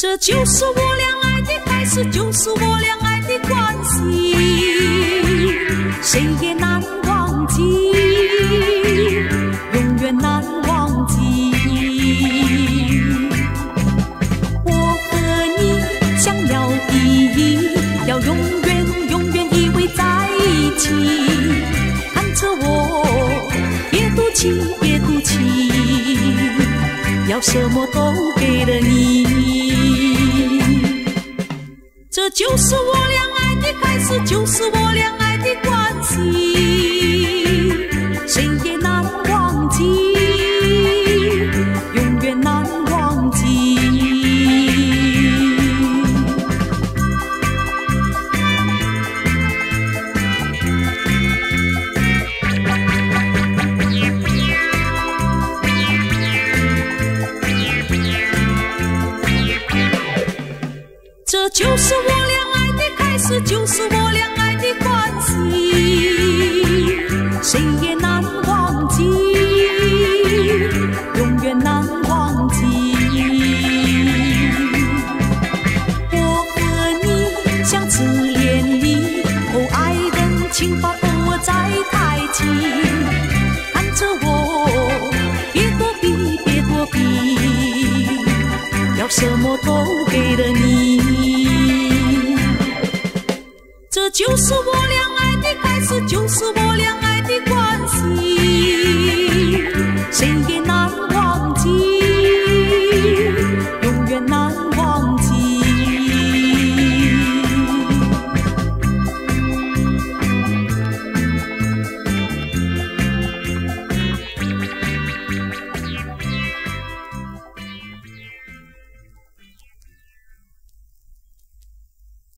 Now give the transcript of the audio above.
这就是我俩爱的开始，就是我俩爱的关系，谁也难忘记，永远难忘记。我和你相要第一，要永远永远依偎在一起。看着我，别赌气，别赌气，要什么都给了你。这就是我俩爱的开始，就是我俩爱的关系，就是我俩爱的开始，就是我俩爱的关系，谁也难忘记，永远难忘记。我和你相知连理，哦，爱人情把我再抬起，看着我，别躲避，别躲避。要什么都给了你，就是我俩爱的开始，就是我俩爱